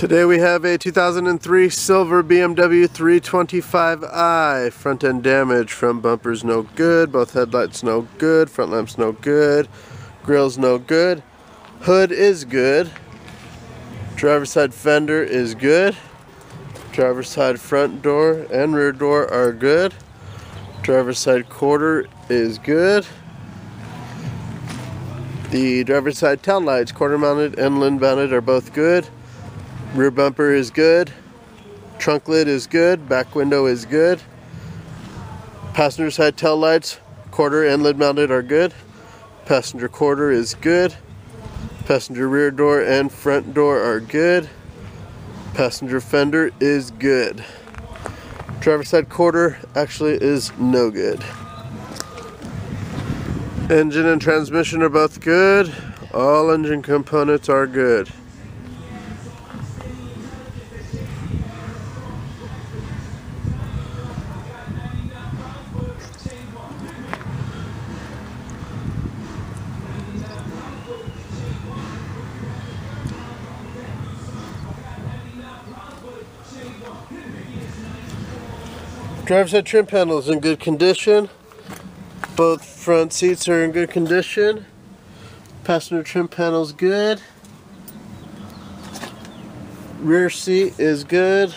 Today we have a 2003 silver BMW 325i. Front end damage, front bumpers no good, both headlights no good, front lamps no good, grill's no good, hood is good, driver's side fender is good, driver's side front door and rear door are good, driver's side quarter is good, the driver's side tail lights, quarter mounted and lid mounted are both good. Rear bumper is good. Trunk lid is good. Back window is good. Passenger side tail lights, quarter and lid mounted are good. Passenger quarter is good. Passenger rear door and front door are good. Passenger fender is good. Driver side quarter actually is no good. Engine and transmission are both good. All engine components are good. Driver's side trim panel is in good condition. Both front seats are in good condition. Passenger trim panel is good. Rear seat is good.